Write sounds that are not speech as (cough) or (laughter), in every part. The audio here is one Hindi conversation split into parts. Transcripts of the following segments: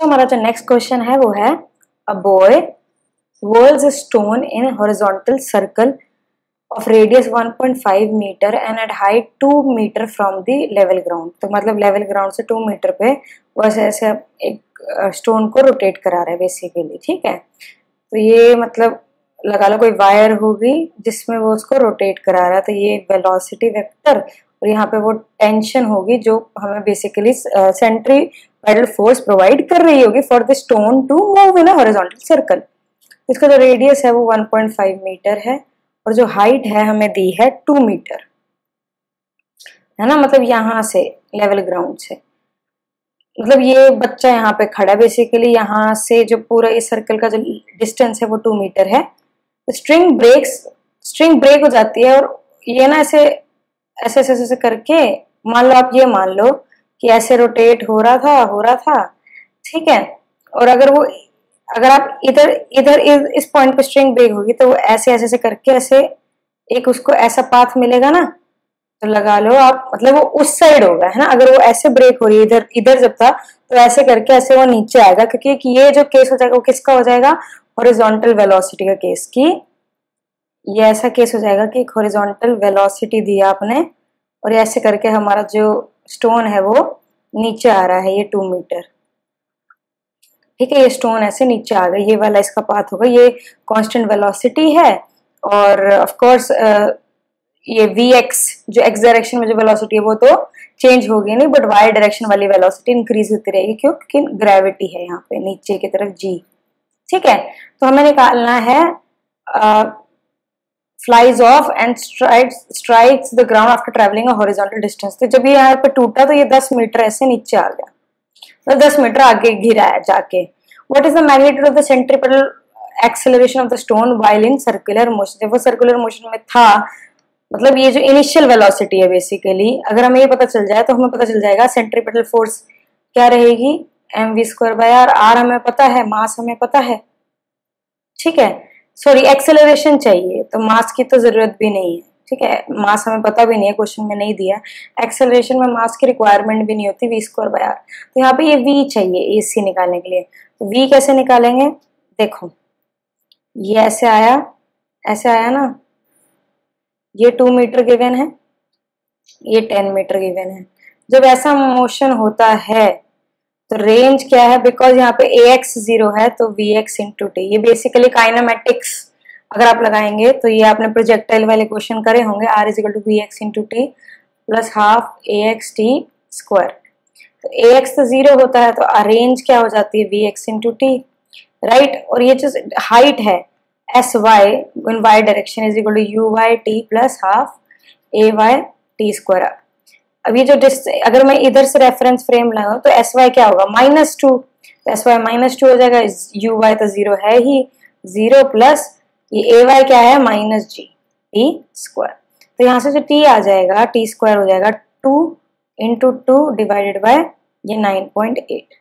हमारा जो नेक्स्ट क्वेश्चन है वो है a boy stone in a horizontal circle of radius 1.5 metre and at height 2 metre from the level ground तो मतलब लेवल ग्राउंड से 2 मीटर पे वो ऐसे ऐसे एक स्टोन को रोटेट करा रहे हैं बेसिकली ठीक है? तो ये मतलब लगा लो कोई वायर होगी जिसमें वो उसको रोटेट करा रहा है। तो ये वेलोसिटी वेक्टर और यहाँ पे वो टेंशन होगी जो हमें basically centripetal force provide कर रही होगी for the stone to move in horizontal circle इसका जो रेडियस है वो 1.5 मीटर है और जो हाइट है हमें दी है 2 मीटर है ना? मतलब यहाँ से लेवल ग्राउंड से. मतलब ये बच्चा यहाँ पे खड़ा है बेसिकली यहाँ से जो पूरा इस सर्कल का जो डिस्टेंस है वो टू मीटर है. स्ट्रिंग ब्रेक्स स्ट्रिंग ब्रेक हो जाती है और ये ना ऐसे ऐसे ऐसे ऐसे करके मान लो आप ये मान लो कि ऐसे रोटेट हो रहा था, हो रहा था, ठीक है? और अगर वो, अगर आप इधर इधर इस पॉइंट पे स्ट्रिंग ब्रेक होगी तो वो ऐसे ऐसे ऐसे करके ऐसे एक उसको ऐसा पाथ मिलेगा ना? तो लगा लो आप मतलब वो उस साइड होगा, है ना? अगर वो ऐसे ब्रेक हो रही है, इधर इधर जब था तो ऐसे करके ऐसे वो नीचे आएगा, क्योंकि ये जो केस हो जाएगा, वो किसका हो जाएगा? हॉरिजॉन्टल वेलोसिटी का केस की ये ऐसा केस हो जाएगा कि एक हॉरिजॉन्टल वेलोसिटी दिया आपने और ऐसे करके हमारा जो स्टोन है वो नीचे आ रहा है, ये टू मीटर ठीक है, ये स्टोन ऐसे नीचे आ गया ये वाला इसका पाथ होगा। ये कांस्टेंट वेलोसिटी है और ऑफ़ कोर्स ये वी एक्स जो एक्स डायरेक्शन में जो वेलोसिटी है वो तो चेंज होगी नहीं बट वाई डायरेक्शन वाली वेलोसिटी इंक्रीज होती रहेगी क्यों क्योंकि ग्रेविटी है यहाँ पे, नीचे की तरफ़ जी ठीक है तो हमें निकालना है flies off and strikes the ground after travelling horizontal distance तो जब ये यहाँ पे टूटा तो ये 10 मीटर ऐसे नीचे आ गया। तो 10 मीटर आगे है जाके। What is the magnitude of the centripetal acceleration of the stone while in circular motion जब वो सर्कुलर मोशन में था मतलब ये जो इनिशियल वेलोसिटी है बेसिकली अगर हमें ये पता चल जाए तो हमें पता चल जाएगा सेंट्रीपेटल फोर्स क्या रहेगी? M v square by r r हमें पता है मास हमें पता है। ठीक है? सॉरी एक्सेलरेशन चाहिए तो मास की तो ज़रूरत भी नहीं है, ठीक है? मास हमें पता भी नहीं है क्वेश्चन में नहीं दिया। एक्सेलरेशन में मास की रिक्वायरमेंट भी नहीं होती वी स्क्वायर बाय आर तो यहाँ पे ये वी चाहिए ए सी निकालने के लिए। तो वी कैसे निकालेंगे? देखो, ये ऐसे आया ऐसे आया ना। ये टू मीटर गिवन है, ये टेन मीटर गिवन है। जब ऐसा मोशन होता है तो रेंज क्या है? बिकॉज़ यहाँ पे ए एक्स ज़ीरो है तो वी एक्स इंटू टी ये बेसिकली काइनामेटिक्स अगर आप लगाएँगे तो ये आपने प्रोजेक्टाइल वाले क्वेश्चन करे होंगे r is equal to v x into t plus half a x t square तो ए एक्स तो ज़ीरो होता है तो रेंज क्या हो जाती है? V x into t right और ये जो हाइट है s y in y direction is equal to u y t plus half a y t square अब ये जो अगर मैं इधर से रेफरेंस फ्रेम लगाऊ तो एस वाई क्या होगा? Minus two s y minus two हो जाएगा यू वाई तो ज़ीरो है ही। ज़ीरो प्लस ये ए वाई क्या है? माइनस जी टी स्क्वायर तो यहाँ से जो टी आ जाएगा टी स्क्वायर हो जाएगा two into two divided by ये नाइन पॉइंट एट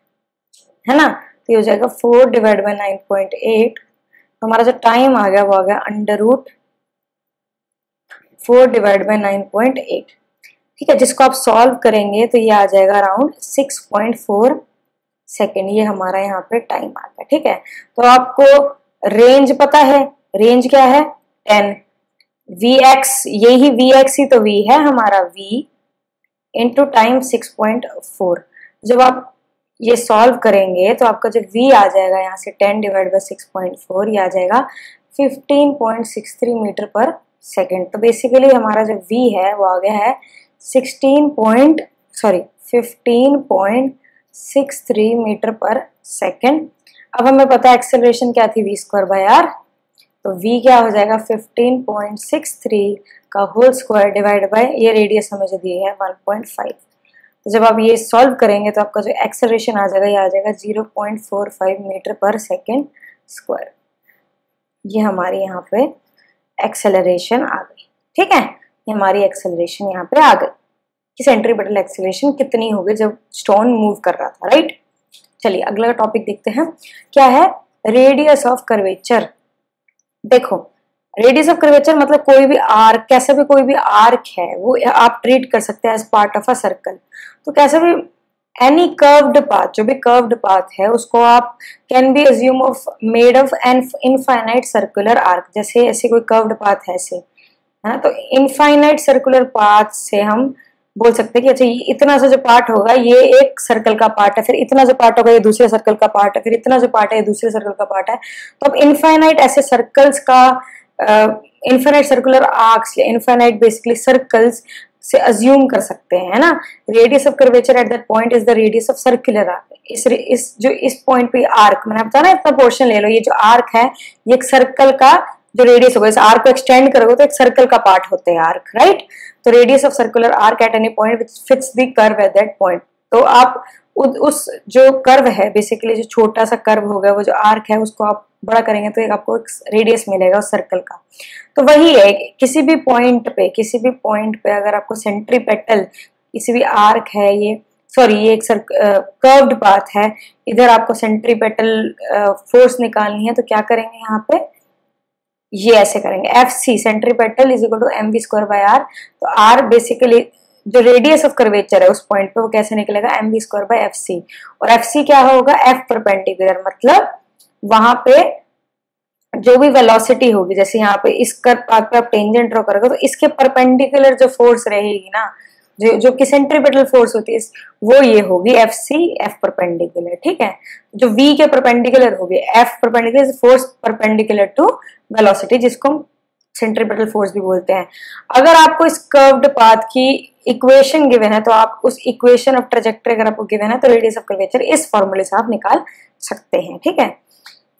है ना? तो ये हो जाएगा four divide by nine point eight तो हमारा जो टाइम आ गया, वो आ गया under root four divide by nine point eight ठीक है, जिसको आप सॉल्व करेंगे तो ये आ जाएगा around six point four second ये हमारा यहाँ पे टाइम आ गया, ठीक है? तो आपको रेंज पता है? रेंज क्या है? टेन वी एक्स यही वी एक्स ही तो वी है, हमारा v into time six point four जब आप ये सॉल्व करेंगे तो आपका जो v आ जाएगा यहाँ से ten divide by six point four ये आ जाएगा fifteen point six three metre per second तो बेसिकली हमारा जो v है, वो आ गया है sixteen point sorry fifteen point six three metre per second. अब हमें पता है एक्सेलरेशन क्या थी वी स्क्वायर बाय आर तो v क्या हो जाएगा? फिफ्टीन पॉइंट सिक्स थ्री का होल स्क्वायर डिवाइड बाय ये रेडियस हमें जो दिए है वन पॉइंट फाइव तो जब आप ये सॉल्व करेंगे तो आपका जो एक्सेलरेशन आ जाएगा, ये आ जाएगा zero point four five metre per second square ये हमारी यहाँ पे एक्सेलरेशन आ गई। ठीक है? ये हमारी एक्सेलरेशन यहाँ पे आ गई। कि सेंट्रीपेटल एक्सेलरेशन कितनी होगी जब स्टोन मूव कर रहा था राइट चलिए, अगला टॉपिक देखते हैं। क्या है? रेडियस ऑफ़ कर्वेचर देखो रेडियस ऑफ़ कर्वेचर मतलब कोई भी आर्क कैसे भी कोई भी आर्क है, वो आप ट्रीट कर सकते हैं as part of a circle तो कैसे भी एनी कर्व्ड पाथ जो भी कर्व्ड पाथ है, उसको आप can be assume of made of an infinite circular arc जैसे ऐसे कोई कर्व्ड पाथ है ऐसे। है ना? तो इनफाइनाइट सर्कुलर पाथ से हम बोल सकते हैं कि अच्छा ये इतना सा जो पार्ट होगा, ये एक सर्कल का पार्ट है, फिर इतना जो पार्ट होगा, ये दूसरे सर्कल का पार्ट है, फिर इतना जो पार्ट है, ये दूसरे सर्कल का पार्ट है। तो अब इनफाइनाइट ऐसे सर्कल्स का इनफाइनाइट सर्कुलर आर्क्स या इनफाइनाइट बेसिकली सर्कल्स से अज्यूम कर सकते हैं, है ना? Radius of curvature at that point is the radius of circular arc इस इस, जो इस पॉइंट पे आर्क मैंने बताया ना, इतना पोर्शन ले लो, ये जो आर्क है, ये एक सर्कल का जो रेडियस होगा इस आर्क को एक्सटेंड करोगे तो एक सर्कल का पार्ट होते हैं आर्क राइट तो radius of circular arc at any point which fits the curve at that point तो आप उस जो कर्व है बेसिकली जो छोटा सा कर्व होगा वो जो आर्क है, उसको आप बड़ा करेंगे तो एक आपको एक रेडियस मिलेगा उस सर्कल का। तो वही है, किसी भी पॉइंट पे, किसी भी पॉइंट पे अगर आपको सेंट्री पेटल किसी भी आर्क है, ये सॉरी ये एक सर कर्व्ड पाथ है, इधर आपको सेंट्री पेटल फोर्स निकालनी है तो क्या करेंगे यहाँ पे? ये ऐसे करेंगे। F c centripetal is equal to m v square by r तो आर बेसिकली जो रेडियस ऑफ़ कर्वेचर है, उस पॉइंट पे वो कैसे निकलेगा? M v square by f c और एफ़ सी क्या होगा? एफ़ परपेंडिकुलर मतलब वहाँ पे जो भी वेलोसिटी होगी, जैसे यहाँ पे इस कर पाथ पे आप टेंजेंट ड्रॉ करोगे तो इसके परपेंडिकुलर जो फोर्स रहेगी ना जो जो कि सेंट्रीपेटल फोर्स होती है, वो ये होगी एफ़ सी एफ़ परपेंडिकुलर ठीक है? जो वी के परपेंडिकुलर होगी f perpendicular force perpendicular to velocity जिसको हम सेंट्रीपेटल फोर्स भी बोलते हैं। अगर आपको इस कर्व्ड पाथ की इक्वेशन गिवन है तो आप उस इक्वेशन ऑफ़ ट्रेजेक्टरी अगर आपको गिवन है तो रेडियस ऑफ़ कर्वेचर इस फॉर्मूले से आप निकाल सकते हैं, ठीक है?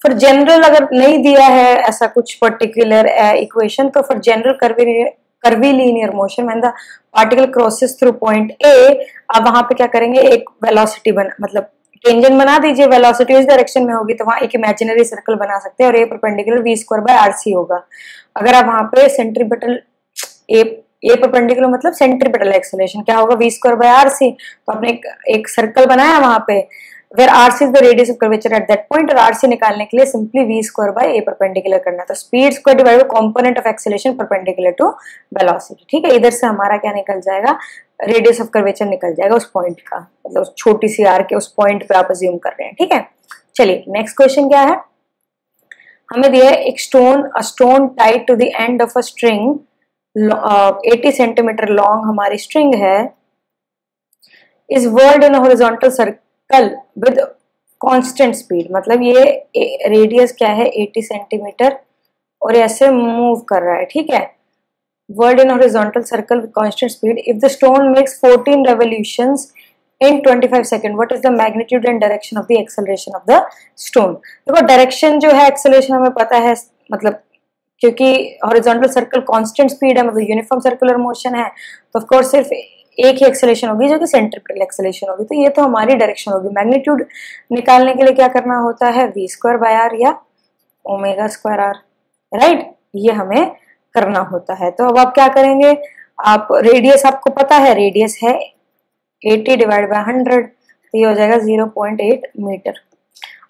फिर जनरल अगर नहीं दिया है ऐसा कुछ पर्टिकुलर इक्वेशन तो फिर general curvilinear motion man the particle crosses through point a अब वहाँ पे क्या करेंगे? एक वेलोसिटी बना मतलब टेंजेंट बना दीजिए वेलोसिटी उस डायरेक्शन में होगी तो वहाँ एक इमेजिनरी सर्कल बना सकते हैं और a perpendicular v square by r c होगा। अगर आप वहाँ पे सेंट्रीपिटल ए ए परपेंडिकुलर मतलब सेंट्रीपिटल एक्सेलेशन क्या होगा? V square by r c तो आपने एक, एक सर्कल बनाया वहाँ पे। Where r c is the radius of curvature at that point और आर सी निकालने के लिए simply v square by a perpendicular करना तो speed square divide component of acceleration perpendicular to velocity ठीक है? इधर से हमारा क्या निकल जाएगा? रेडियस ऑफ़ कर्वेचर निकल जाएगा उस पॉइंट का। मतलब उस छोटी सी आर के उस पॉइंट पे आप अज्यूम कर रहे हैं। ठीक है? चलिए नेक्स्ट क्वेश्चन क्या है? हमें दिया है एक stone a stone tied to the end of a string eighty centimetre long हमारी स्ट्रिंग है। Is whirled in horizontal circle कल विद कांस्टेंट स्पीड मतलब ये रेडियस क्या है? 80 सेंटीमीटर और ऐसे मूव कर रहा है, ठीक है? Whirled in horizontal circle with constant speed if the stone makes 14 revolutions in 25 second what is the magnitude and direction of the acceleration of the stone देखो डायरेक्शन जो है एक्सेलरेशन हमें पता है मतलब क्योंकि हॉरिजॉन्टल सर्कल कांस्टेंट स्पीड है मतलब यूनिफॉर्म सर्कुलर मोशन है तो ऑफ़ कोर्स सिर्फ़ एक ही एक्सेलेशन होगी जो कि सेंट्रिपिटल एक्सेलेशन होगी। तो ये तो हमारी डायरेक्शन होगी। मैग्नीट्यूड निकालने के लिए क्या करना होता है? वी स्क्वायर बाय आर या ओमेगा स्क्वायर आर राइट ये हमें करना होता है। तो अब आप क्या करेंगे? आप रेडियस आपको पता है रेडियस है 80 डिवाइड बाय 100 तो ये हो जाएगा 0.8 मीटर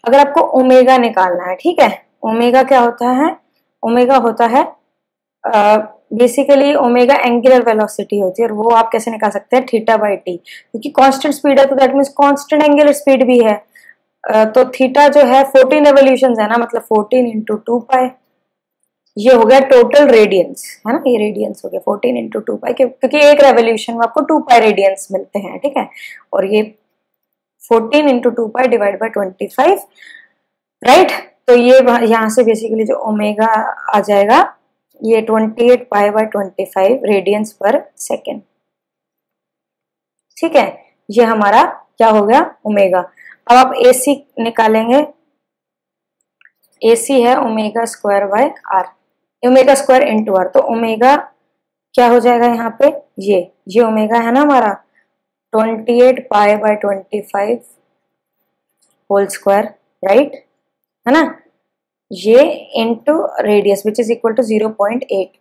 अगर आपको ओमेगा निकालना है, ठीक है? ओमेगा क्या होता है? ओमेगा होता है बेसिकली ओमेगा एंगुलर वेलोसिटी होती है और वो आप कैसे निकाल सकते हैं? थीटा बाई टी क्योंकि कांस्टेंट स्पीड है तो that means constant angular speed भी है। तो थीटा जो है 14 एवोल्यूशन है ना मतलब 14 इंटू टू पाई ये हो गया टोटल रेडियंस है ना? ये रेडियंस हो गया 14 इंटू टू पाई क्योंकि एक रेवोल्यूशन में आपको टू पाई रेडियंस मिलते हैं, ठीक है? और ये 14 into two pi divide by twenty five right तो ये यहाँ से बेसिकली जो ओमेगा आ जाएगा ये 28 pi by 25 radians per second ठीक है? ये हमारा क्या हो गया? ओमेगा अब आप ए सी निकालेंगे। ए सी है omega square by r omega square into r तो ओमेगा क्या हो जाएगा यहाँ पे? ये. ये ओमेगा है ना हमारा? 28 pi by 25 whole square right है ना? ये into radius which is equal to zero point eight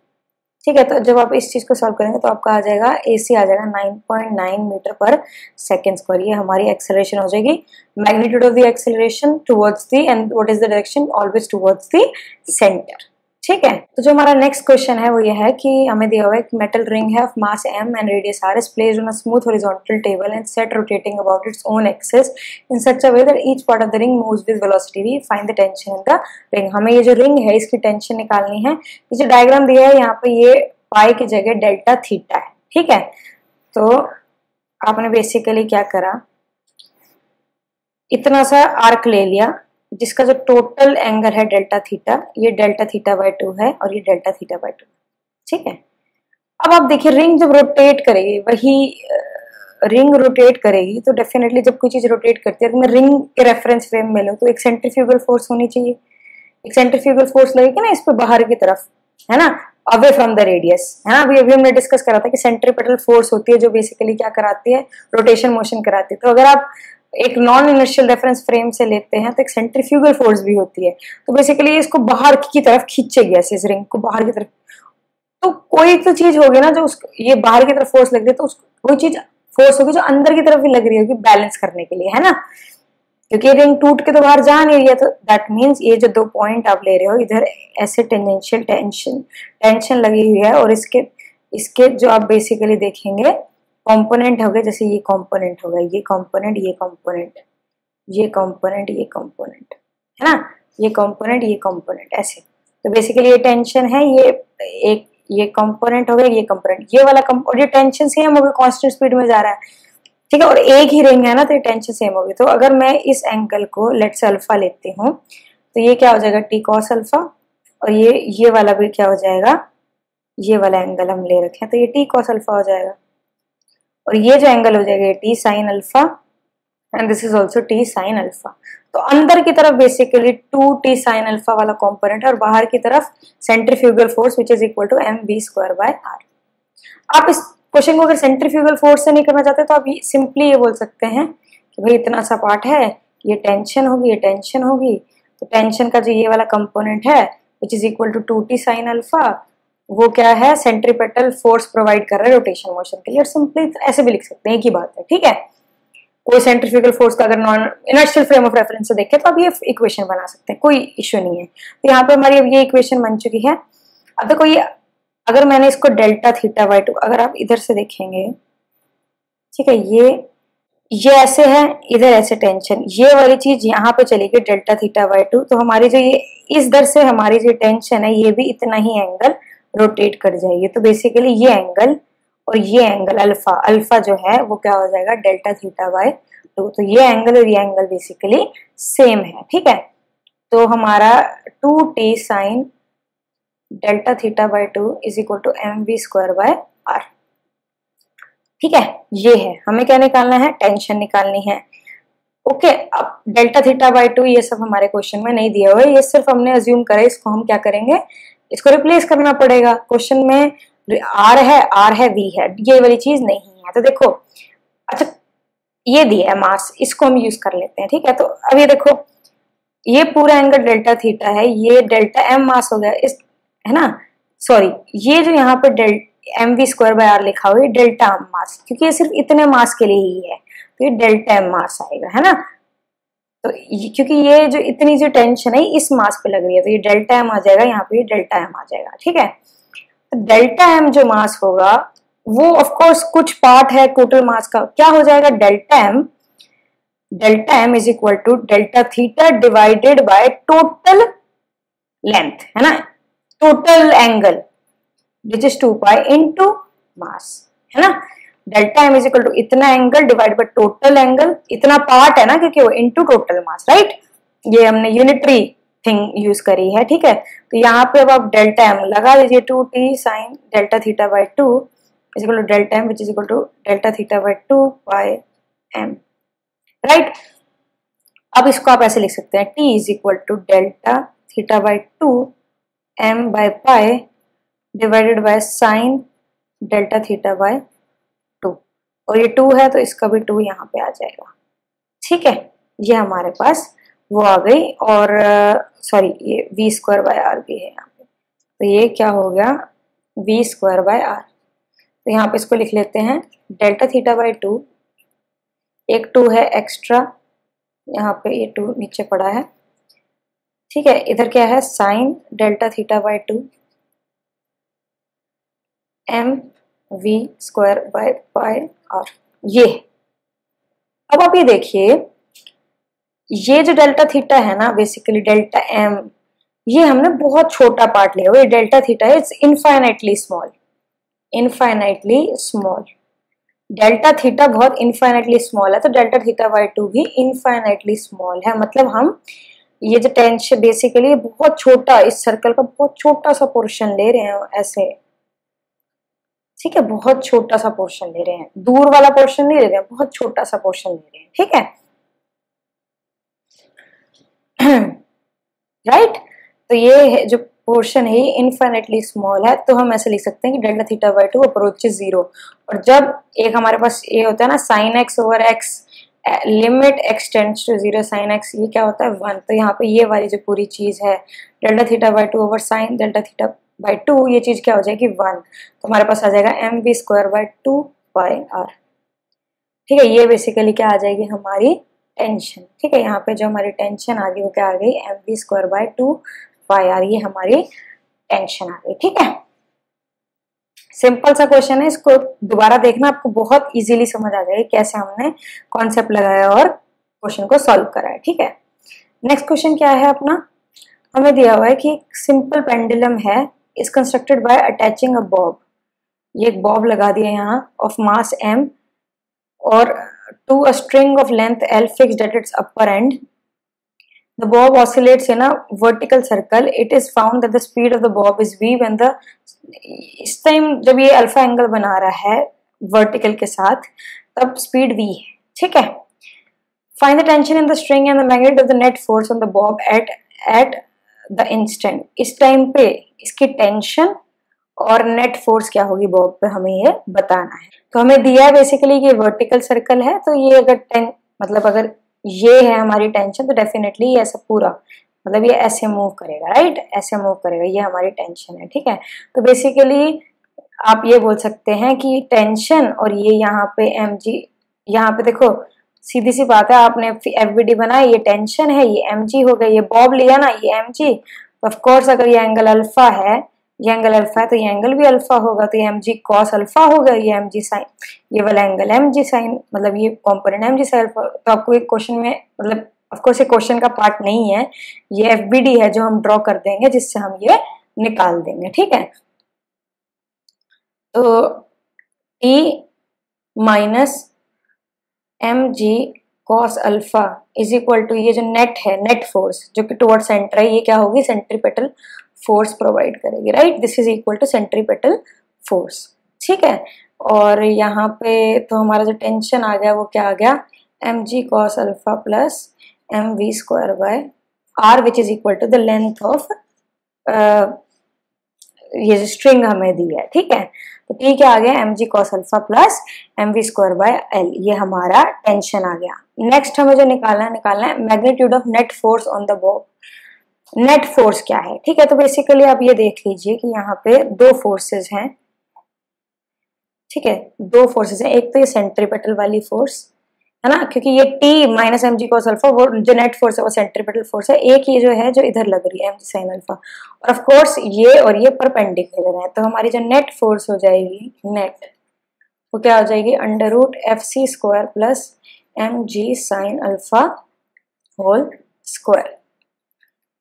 ठीक है तो जब आप इस चीज़ को सॉल्व करेंगे तो आपका आ जाएगा ए सी आ जाएगा 9.9 मीटर पर सेकेंड स्क्वायर ये हमारी एक्सेलरेशन हो जाएगी. Magnitude of the acceleration towards the end what is the direction always towards the centre ठीक है तो जो हमारा नेक्स्ट क्वेश्चन है वो ये है कि हमें दिया हुआ है कि मेटल रिंग है of mass m and radius r is placed on a smooth horizontal table and set rotating about its own axis in such a way that each part of the ring moves with velocity v find the tension in the ring हमें ये जो रिंग है, इसकी टेंशन निकालनी है। ये जो डायग्राम दिया है, यहाँ पे ये पाई की जगह डेल्टा थीटा है। ठीक है? तो आपने बेसिकली क्या करा? इतना सा आर्क ले लिया। जिसका जो टोटल एंगल है डेल्टा थीटा ये डेल्टा थीटा बाय टू है और ये डेल्टा थीटा बाय टू ठीक है? अब आप देखिए रिंग जब रोटेट करेगी, वही रिंग रोटेट करेगी तो डेफिनेटली जब कोई चीज़ रोटेट करती है, अगर मैं रिंग के रेफरेंस फ्रेम में लूँ तो एक सेंट्रीफ्यूगल फोर्स होनी चाहिए। एक सेंट्रीफ्यूगल फोर्स लगेगी ना इस पर बाहर की तरफ़, है ना? अवे फ्रॉम द रेडियस है ना? अभी अभी हमने डिस्कस करा था कि सेंट्रीपेटल फोर्स होती है, जो बेसिकली क्या कराती है? रोटेशन मोशन कराती है। तो अगर आप एक नॉन इनर्शियल रेफरेंस फ्रेम से लेते हैं तो एक सेंट्रीफ्यूगल फोर्स भी होती है। तो बेसिकली इसको बाहर की तरफ़ खींचेगी ऐसे इस रिंग को, बाहर की तरफ़। तो कोई तो चीज़ होगी ना जो उस, ये बाहर की तरफ़ फोर्स लग रही है तो उसको कोई चीज़ फोर्स होगी जो अंदर की तरफ़ भी लग रही होगी बैलेंस करने के लिए, है ना? क्योंकि ये रिंग टूट के तो बाहर जा नहीं रही है तो दैट मीन्स ये जो दो पॉइंट आप ले रहे हो, इधर ऐसे टेंजेंशियल टेंशन टेंशन लगी हुई है, और इसके इसके जो आप बेसिकली देखेंगे कंपोनेंट हो गए, जैसे ये कंपोनेंट हो गया ये कंपोनेंट ये कंपोनेंट ये कंपोनेंट ये कंपोनेंट है ना? ये कंपोनेंट ये कंपोनेंट ऐसे। तो बेसिकली ये टेंशन है, ये एक, ये कंपोनेंट हो गया, ये कंपोनेंट ये वाला और ये टेंशन सेम हो गया कांस्टेंट स्पीड में जा रहा है। ठीक है, और एक ही रिंग है ना तो ये टेंशन सेम होगी। तो अगर मैं इस एंगल को लेट से अल्फ़ा लेती हूँ तो ये क्या हो जाएगा टी कॉस अल्फ़ा और ये ये वाला भी क्या हो जाएगा, ये वाला एंगल हम ले रखे हैं तो ये टी कॉस अल्फ़ा हो जाएगा। और ये जो एंगल हो जाएगा t sine alpha and this is also t sine alpha तो अंदर की तरफ़ basically two t sine alpha वाला कॉम्पोनेंट है और बाहर की तरफ़ centrifugal force which is equal to m b square by r आप इस क्वेश्चन को अगर सेंट्रीफ्यूगल फोर्स से नहीं करना चाहते तो आप सिंपली ये बोल सकते हैं कि भाई इतना सा पार्ट है, ये टेंशन होगी, ये टेंशन होगी। तो टेंशन का जो ये वाला कंपोनेंट है which is equal to two t sine alpha वो क्या है? सेंट्रीपेटल फोर्स प्रोवाइड कर रहा है रोटेशन मोशन के लिए और सिंपली ऐसे भी लिख सकते हैं, एक ही बात है, ठीक है? कोई सेंट्रीफ्यूगल फोर्स का अगर non inertial frame of reference से देखें तो अब ये इक्वेशन बना सकते हैं, कोई इश्यू नहीं है। तो यहाँ पे हमारी अब ये इक्वेशन बन चुकी है। अब देखो ये, अगर मैंने इसको डेल्टा थीटा बाई टू अगर आप इधर से देखेंगे, ठीक है, ये ये ऐसे है, इधर ऐसे टेंशन ये वाली चीज़ यहाँ पे चली गई डेल्टा थीटा बाई टू तो हमारी जो ये, इस दर से हमारी जो टेंशन है, ये भी इतना ही एंगल रोटेट कर जाएगी तो बेसिकली ये एंगल और ये एंगल अल्फ़ा अल्फ़ा जो है वो क्या हो जाएगा? डेल्टा थीटा बाय टू तो ये एंगल और ये एंगल बेसिकली सेम है ठीक है? तो हमारा two t sine delta theta by two is equal to m v square by r ठीक है? ये है। हमें क्या निकालना है? टेंशन निकालनी है। ओके okay, अब डेल्टा थीटा बाय टू ये सब हमारे क्वेश्चन में नहीं दिया हुआ है। ये सिर्फ़ हमने अज्यूम करा इसको हम क्या करेंगे? इसको रिप्लेस करना पड़ेगा। क्वेश्चन में आर है आर है वी है, ये वाली चीज़ नहीं है। तो देखो अच्छा ये दिया है मास इसको हम यूज़ कर लेते हैं, ठीक है? तो अब ये देखो, ये पूरा एंगल डेल्टा थीटा है, ये डेल्टा एम मास हो गया, इस, है ना? सॉरी ये जो यहाँ पे del m v square by r लिखा हुआ है डेल्टा एम मास क्योंकि ये सिर्फ़ इतने मास के लिए ही है। तो ये डेल्टा एम मास आएगा, है ना? तो क्योंकि ये जो इतनी जो टेंशन है इस मास पे लग रही है तो ये डेल्टा एम आ जाएगा, यहाँ पे डेल्टा एम आ जाएगा, ठीक है? तो डेल्टा एम जो मास होगा, वो ऑफ़ कोर्स कुछ पार्ट है टोटल मास का, क्या हो जाएगा? Delta m delta m is equal to delta theta divided by total length है ना? Total angle which is two pi into mass है ना? Delta m is equal to इतना angle divide by total angle इतना पार्ट है ना, क्योंकि वो इनटू टोटल मास राइट ये हमने यूनिटरी थिंग यूज़ करी है, ठीक है? तो यहाँ पे अब आप डेल्टा एम लगा दीजिए two T sine delta theta by two is equal to delta m which is equal to delta theta by two by m right अब इसको आप ऐसे लिख सकते हैं T is equal to delta theta by two m by pi divided by sine delta theta by और ये टू है तो इसका भी टू यहाँ पे आ जाएगा। ठीक है? ये हमारे पास वो आ गई और सॉरी ये वी स्क्वायर बाय आर भी है यहाँ पे। तो ये क्या हो गया? वी स्क्वायर बाय आर तो यहाँ पे इसको लिख लेते हैं डेल्टा थीटा बाय टू एक टू है एक्स्ट्रा यहाँ पे ये टू नीचे पड़ा है। ठीक है? इधर क्या है? Sine delta theta by two m v square by pi r ये। अब आप ये देखिए, ये जो डेल्टा थीटा है ना बेसिकली डेल्टा एम ये हमने बहुत छोटा पार्ट लिया हुआ delta theta is infinitely small infinitely small delta theta बहुत इनफाइनाइटली स्मॉल है तो डेल्टा थीटा बाई टू भी इनफाइनाइटली स्मॉल है। मतलब हम ये जो टेंशन बेसिकली बहुत छोटा, इस सर्कल का बहुत छोटा सा पोर्शन ले रहे हैं ऐसे। ठीक है, बहुत छोटा सा पोर्शन ले रहे हैं। दूर वाला पोर्शन नहीं ले रहे हैं, बहुत छोटा सा पोर्शन ले रहे हैं, ठीक है? (clears throat) राइट तो ये जो पोर्शन है इनफाइनेटली स्मॉल है तो हम ऐसे लिख सकते हैं कि delta theta by two approach zero और जब एक हमारे पास ये होता है ना sine x over x limit x tends to zero sine x ये क्या होता है? वन तो यहाँ पे ये वाली जो पूरी चीज़ है delta theta by two over sine delta theta by two ये चीज़ क्या हो जाएगी? वन तो हमारे पास आ जाएगा m v square by two by r ठीक है, ये बेसिकली क्या आ जाएगी? हमारी टेंशन ठीक है, यहाँ पे जो हमारी टेंशन आ गई, वो क्या आ गई? M v square by two by r ये हमारी टेंशन आ गई, ठीक है? सिंपल सा क्वेश्चन है, इसको दोबारा देखना आपको बहुत इजीली समझ आ जाएगी कैसे हमने कॉन्सेप्ट लगाया और क्वेश्चन को सॉल्व करा है, ठीक है? नेक्स्ट क्वेश्चन क्या है अपना? हमें दिया हुआ है कि सिंपल पेंडुलम है is constructed by attaching a bob ये एक बॉब लगा दिया यहाँ ऑफ़ मास एम और to a string of length L fixed at its upper end. The bob oscillates in a vertical circle. It is found that the speed of the bob is v when the, इस टाइम जब ये अल्फ़ा एंगल बना रहा है वर्टिकल के साथ, तब स्पीड v है, ठीक है find the tension in the string and the magnet of the net force on the bob at at the instant. इस टाइम पे इसकी टेंशन और नेट फोर्स क्या होगी बॉब पे हमें ये बताना है। तो हमें दिया है बेसिकली ये वर्टिकल सर्कल है तो ये अगर टेन मतलब अगर ये है हमारी टेंशन तो डेफिनेटली ये ऐसा पूरा मतलब ये ऐसे मूव करेगा राइट ऐसे मूव करेगा, ये हमारी टेंशन है, ठीक है? तो बेसिकली आप ये बोल सकते हैं कि टेंशन और ये यहाँ पे एम जी यहाँ पे देखो सीधी सी बात है, आपने एफ़ बी डी बनाया ये टेंशन है, ये एम जी हो गया ये बॉब लिया ना, ये एम जी तो ऑफकोर्स अगर ये एंगल अल्फ़ा है, ये एंगल अल्फ़ा है तो ये एंगल भी अल्फ़ा होगा तो ये एम जी कॉस अल्फ़ा होगा ये एम जी साइन ये वाला एंगल एम जी साइन मतलब ये कॉम्पोनेंट एम जी साइन तो आपको एक क्वेश्चन में मतलब ऑफकोर्स ये क्वेश्चन का पार्ट नहीं है, ये एफ़ बी डी है जो हम ड्रॉ कर देंगे, जिससे हम ये निकाल देंगे, ठीक है? तो T minus m g cos alpha is equal to ये जो नेट है नेट फोर्स जो कि टुवर्ड सेंटर है, ये क्या होगी? सेंट्रीपेटल फोर्स प्रोवाइड करेगी right this is equal to centripetal force ठीक है? और यहाँ पे तो हमारा जो टेंशन आ गया, वो क्या आ गया? M g cos alpha plus m v square by r which is equal to the length of ये जो स्ट्रिंग हमें दी है, ठीक है? तो टी क्या आ गया? M g cos alpha plus m v square by l ये हमारा टेंशन आ गया। नेक्स्ट हमें जो निकालना है निकालना है magnitude of net force on the bob net force क्या है? ठीक है? तो बेसिकली आप ये देख लीजिए कि यहाँ पे दो फोर्सेस हैं। ठीक है? दो फोर्सेस हैं। एक तो ये सेंट्रीपेटल वाली फोर्स है ना? क्योंकि ये टी माइनस एम जी को अल्फ़ा वो जो नेट फोर्स है, वो सेंट्रीपेटल फोर्स है, एक ये जो है, जो इधर लग रही है एम जी साइन अल्फ़ा और ऑफ़ कोर्स ये और ये परपेंडिकुलर है तो हमारी जो नेट फोर्स हो जाएगी नेट वो क्या हो जाएगी? Under root f c square plus m g sine alpha whole square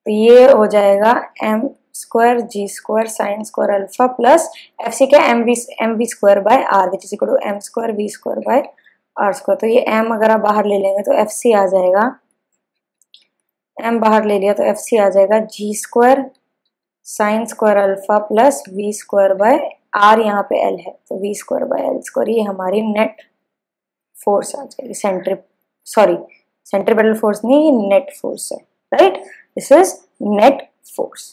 तो ये हो जाएगा m square g square sine square alpha plus f c क्या? M v m v square by r which is equal to m square v square by r square तो ये एम अगर आप बाहर ले लेंगे तो एफ़ सी आ जाएगा। एम बाहर ले लिया तो एफ़ सी आ जाएगा। G square sine square alpha plus v square by r यहाँ पे एल है तो v square by l square ये हमारी नेट फोर्स आ जाएगी। सेंट्री सॉरी सेंट्रीपेटल फोर्स नहीं, ये नेट फोर्स है right this is net force